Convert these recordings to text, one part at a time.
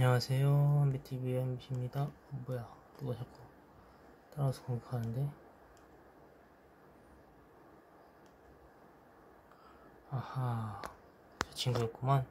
안녕하세요. 한비TV의 한비입니다. 어, 뭐야, 누가 자꾸 따라서 공격하는데? 아하, 제 친구였구만.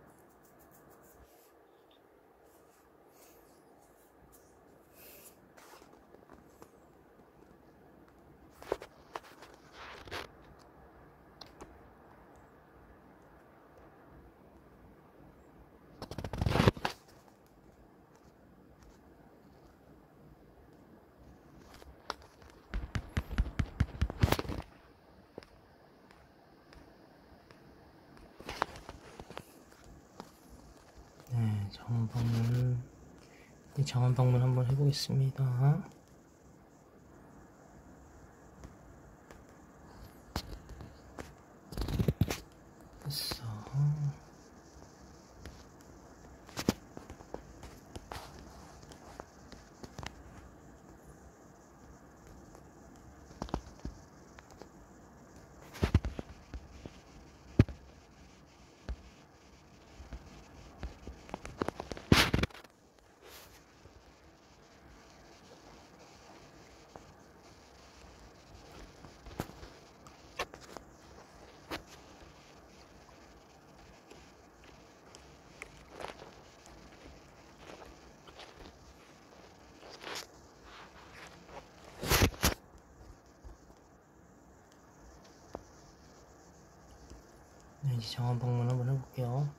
네, 정원 방문, 이 정원 방문 한번 해보겠습니다. 됐어. 네, 이제 정원 방문 한번 해볼게요.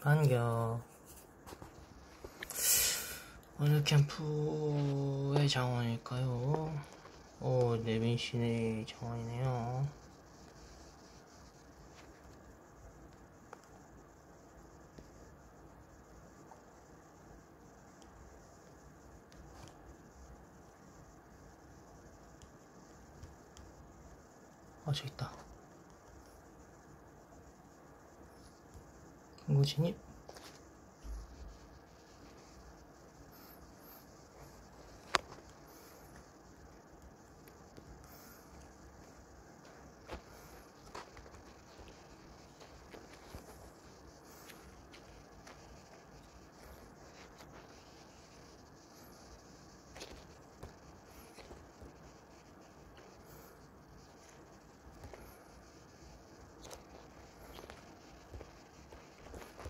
반겨. 어느 캠프의 정원일까요? 오, 네빈 씨네 정원이네요. 아, 저기 있다. 김고진이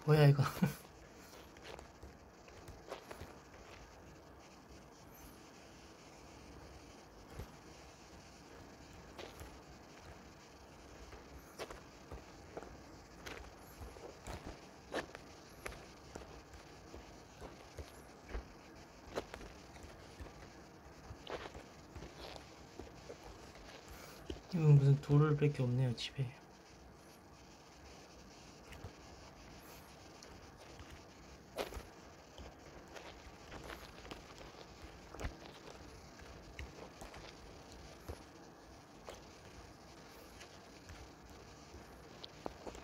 뭐야 이거? 이건 무슨 돌밖에 없네요 집에.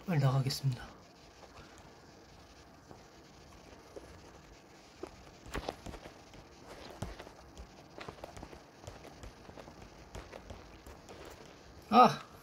빨리 나가겠습니다. 아!